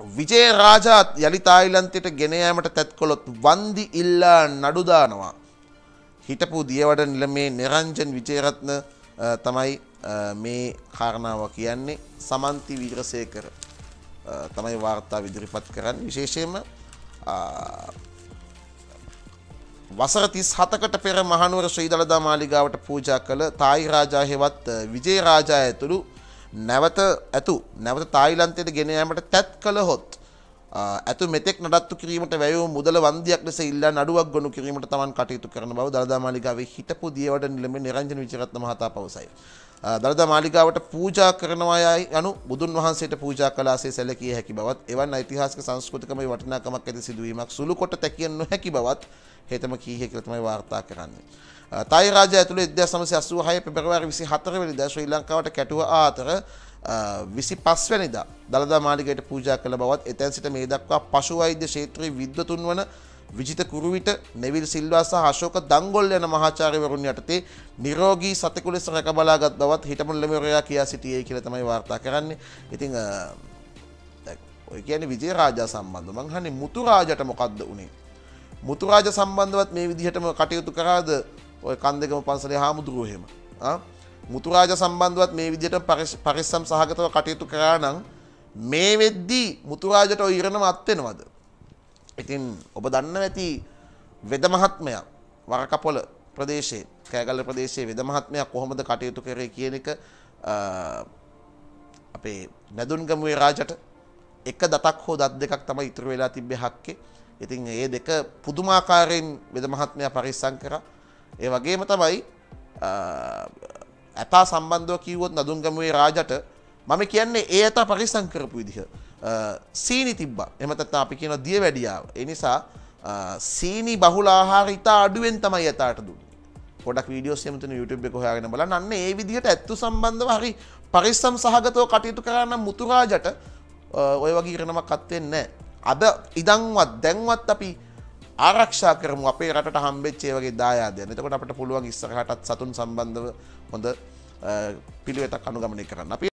විජේ රාජාත් යළි තායිලන්තයට ගෙනයෑමට තැත් කොළොත් වන්දි ඉල්ලා නඩුදානවා. හිටපු දියවඩ නිලමේ නිරංජන් විජේරත්න තමයි මේ කාරණාව කියන්නේ සමන්ති වීරසයකර තමයි වාර්තා විදිරිපත් කරන්න විශේෂයම වසර තිස් හතකට පෙර මහනුවර ශ්‍රී දළදා මාලිගාවට පූජා කළ තායි රාජා හෙවත් විජේ රාජා ඇතුළු නැවත ඇතු නැවත තායිලන්තයට ගෙනයමට තැත් කළහොත් ඇතු මෙතෙක් නඩත්තු කිරීමට වැයෝ මුදල වන්දයක් ලෙස ඉල්ලා නඩුවක් ගොනු කිරීමට තමන් කටයුතු කරන බව දළදා මාලිගාවේ හිටපු දියවට නිලම නිරංජන විචරත්න මහතා පවසයි. දළදා මාලිගාවට පූජා කරනවායයි යනු බුදුන් වහන්සේට පූජා කලාසේ සැලකිය හැකි බවත් එවන් ඓතිහාසික සංස්කෘතිකමයි වටිනාකමක් ඇති සිදුවීමක් සුළු කොට තැකිය නොහැකි බවත් හෙතම කීහ කියලා තමයි වාර්තා කරන්නේ. තායි රාජ්‍ය ඇතුළේ 1986 පෙබරවාරි 24 වෙනිදා ශ්‍රී ලංකාවට කැටුව ආතර විසි පස්වැනිදා දළදා මාලිගයට පූජා කළ බවත් එතැන් සිට මේ දක්වා පශු වෛද්‍ය ක්ෂේත්‍රයේ විද්වතුන් වන විජිත කුරුවිට නෙවිල් සිල්වා සහ අශෝක දංගොල් යන මහාචාර්යවරුන් යටතේ නිරෝගී සතෙකු ලෙස රැකබලාගත් බවත් හිටපු නිලමේවරයා කියා සිටියේ කියලා තමයි වාර්තා කරන්නේ. ඉතින් ඔය කියන්නේ විජය රාජා සම්බන්ධ මං අහන්නේ මුතු රාජට මොකද්ද උනේ? මුතු රාජ සම්බන්ධවත් මේ විදිහටම කටයුතු කරාද ඔය කන්දකම පන්සලේ හාමුදුරුවෝ එහෙම? ආ මුතුරාජ සම්බන්ධවත් මේ විදිහට පරිස්සම් සහගතව කටයුතු කරා නම් මේ වෙද්දී මුතුරාජට ඔය ඉරණම අත්වෙනවද? ඉතින් ඔබ දන්න ඇති වෙද මහත්මයා වරකපොල ප්‍රදේශයේ කෑගල්ල ප්‍රදේශයේ වෙද මහත්මයා කොහොමද කටයුතු කරේ කියන එක අපේ නැදුන්ගමුවේ රාජට එක දතක් හෝ දත් දෙකක් තමයි ඉතුරු වෙලා තිබ්බේ හක්කේ. ඉතින් ඒ දෙක පුදුමාකාරයෙන් වෙද මහත්මයා පරිස්සම් කරා. ඒ වගේම තමයි ඇතා සම්බන්ධව කිව්වොත් නදුන්ගමුවේ රාජට මම කියන්නේ ඒ ඇතා පරිස්සම් කරපු විදිහ. සීනි තිබ්බ. එමතත් අපි කියන දිය වැඩියාව. එනිසා සීනි බහුල ආහාර ඉතා අඩුවෙන් තමයි ඇතාට දුන්න. පොඩක් වීඩියෝ සමතුන YouTube එක හොයාගෙන බල අන්න ඒ විදිහට ඇත්තු සම්බන්ධව හරි පරිස්සම් සහගතව කටයුතු කරන්න මුතුරාජට ඔය වගේ ඉරණමක් අත්වෙන්නේ අද ඉදංවත් දැන්වත් අපි ආරක්ෂා කරමු. අපේ රට හම්බෙච්චේ වගේ දායාදය එතකොට අපට පුළුවන් ඉස්සරහටත් සතුන් සම්බන්ධව හොඳ පිළිවෙතක් අනුගමනය කරන්න. අපි